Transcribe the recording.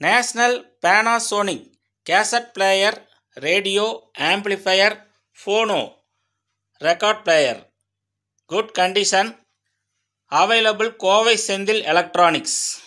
National Panasonic Cassette Player Radio Amplifier Phono Record Player Good Condition Available Kovai Sendil Electronics